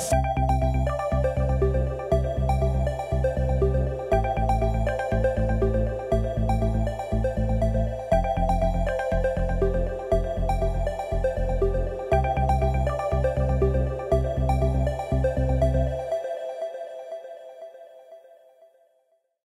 Podcast.